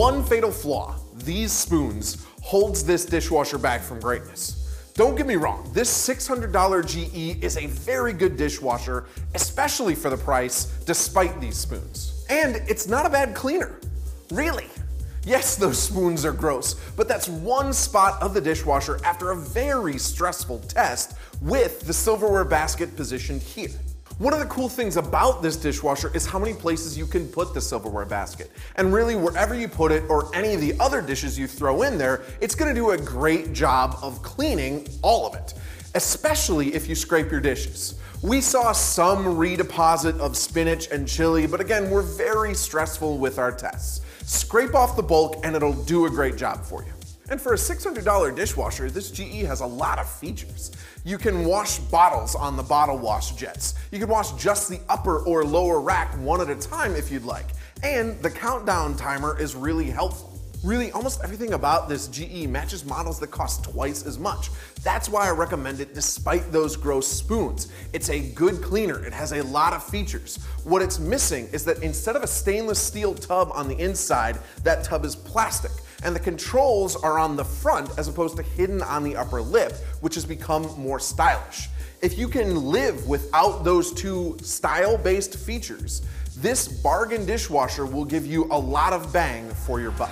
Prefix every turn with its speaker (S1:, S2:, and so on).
S1: one fatal flaw, these spoons, holds this dishwasher back from greatness. Don't get me wrong, this $600 GE is a very good dishwasher, especially for the price, despite these spoons. And it's not a bad cleaner. Really. Yes, those spoons are gross, but that's one spot of the dishwasher after a very stressful test with the silverware basket positioned here. One of the cool things about this dishwasher is how many places you can put the silverware basket. And really, wherever you put it or any of the other dishes you throw in there, it's gonna do a great job of cleaning all of it, especially if you scrape your dishes. We saw some redeposit of spinach and chili, but again, we're very stressful with our tests. Scrape off the bulk and it'll do a great job for you. And for a $600 dishwasher, this GE has a lot of features. You can wash bottles on the bottle wash jets. You can wash just the upper or lower rack one at a time if you'd like. And the countdown timer is really helpful. Really, almost everything about this GE matches models that cost twice as much. That's why I recommend it despite those gross spoons. It's a good cleaner, it has a lot of features. What it's missing is that instead of a stainless steel tub on the inside, that tub is plastic. And the controls are on the front as opposed to hidden on the upper lip, which has become more stylish. If you can live without those two style-based features, this bargain dishwasher will give you a lot of bang for your buck.